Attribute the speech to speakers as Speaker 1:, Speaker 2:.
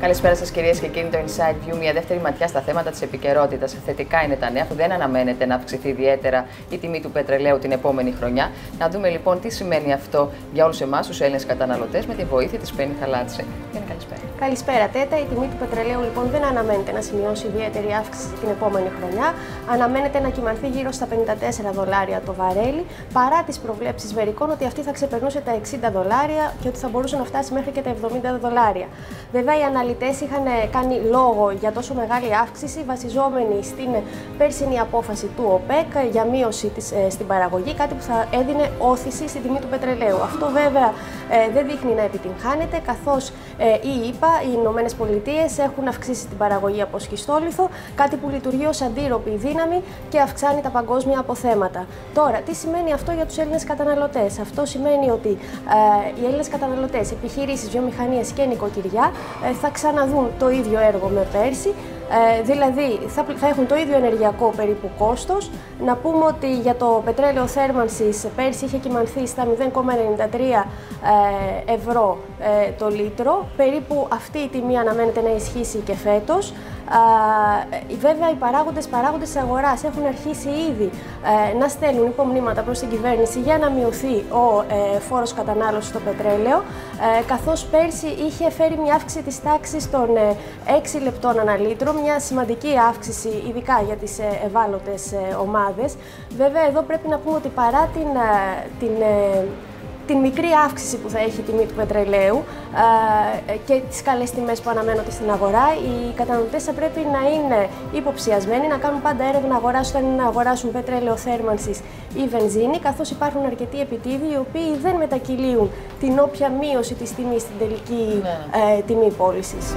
Speaker 1: Καλησπέρα σας, κυρίες και κύριοι. Το Inside View, μια δεύτερη ματιά στα θέματα της επικαιρότητας. Θετικά είναι τα νέα που δεν αναμένεται να αυξηθεί ιδιαίτερα η τιμή του πετρελαίου την επόμενη χρονιά. Να δούμε λοιπόν τι σημαίνει αυτό για όλους εμάς, τους Έλληνες καταναλωτές, με τη βοήθεια της Πέννη Χαλάτσε. καλησπέρα.
Speaker 2: Καλησπέρα, Τέτα. Η τιμή του πετρελαίου λοιπόν δεν αναμένεται να σημειώσει ιδιαίτερη αύξηση την επόμενη χρονιά. Αναμένεται να κοιμανθεί γύρω στα 54 δολάρια το βαρέλι, παρά τις προβλέψεις μερικών ότι αυτή θα ξεπερνούσε τα 60 δολάρια και ότι θα μπορούσε να φτάσει μέχρι και τα 70 δολάρια. Βέβαια, οι αναλυτέ είχαν κάνει λόγο για τόσο μεγάλη αύξηση βασιζόμενοι στην πέρσινη απόφαση του ΟΠΕΚ για μείωση της, ε, στην παραγωγή, κάτι που θα έδινε όθηση στην τιμή του πετρελαίου. Αυτό βέβαια ε, δεν δείχνει να επιτυγχάνεται, καθώς ε, οι ΗΠΑ, οι Ηνωμένες Πολιτείες έχουν αυξήσει την παραγωγή από σχιστόλιθο, κάτι που λειτουργεί ως αντίρροπη δύναμη και αυξάνει τα παγκόσμια αποθέματα. Τώρα, τι σημαίνει αυτό για τους Έλληνες καταναλωτές; Αυτό σημαίνει ότι ε, οι Έλληνες καταναλωτές, επιχειρήσεις, βιομηχανίες και νοικοκυριά ε, θα ξαναδούν το ίδιο έργο με πέρσι, ε, δηλαδή θα, θα έχουν το ίδιο ενεργειακό περίπου κόστος. Να πούμε ότι για το πετρέλαιο θέρμανσης πέρσι είχε κοιμανθεί στα 0,93 ε, ευρώ ε, το λίτρο. Περίπου αυτή η τιμή αναμένεται να ισχύσει και φέτος. Ε, βέβαια, οι παράγοντες, παράγοντες της αγοράς έχουν αρχίσει ήδη ε, να στέλνουν υπομνήματα προς την κυβέρνηση για να μειωθεί ο ε, φόρος κατανάλωσης στο πετρέλαιο, ε, καθώς πέρσι είχε φέρει μια αύξηση της τάξης των 6 λεπτών ανά λίτρο, μια σημαντική αύξηση ειδικά για τις ευάλωτες ομάδες. Βέβαια, εδώ πρέπει να πούμε ότι παρά την, την την μικρή αύξηση που θα έχει η τιμή του πετρελαίου ε, και τις καλές τιμές που αναμένονται στην αγορά, οι καταναλωτές θα πρέπει να είναι υποψιασμένοι, να κάνουν πάντα έρευνα αγοράς όταν είναι να αγοράσουν πετρέλαιο θέρμανσης ή βενζίνη, καθώς υπάρχουν αρκετοί επιτίδιοι οι οποίοι δεν μετακυλίουν την όποια μείωση της τιμής στην τελική ναι. ε, τιμή πώλησης.